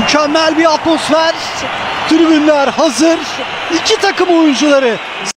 Mükemmel bir atmosfer. Tribünler hazır. İki takım oyuncuları